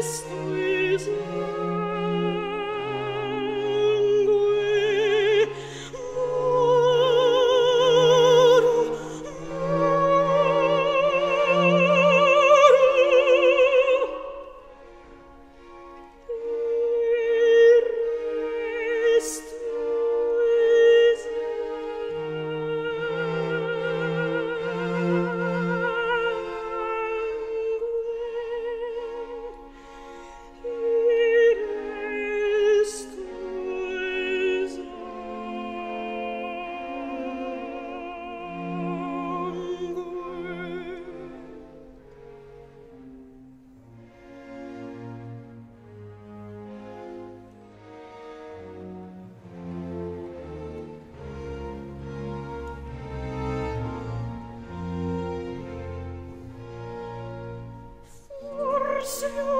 ist mercy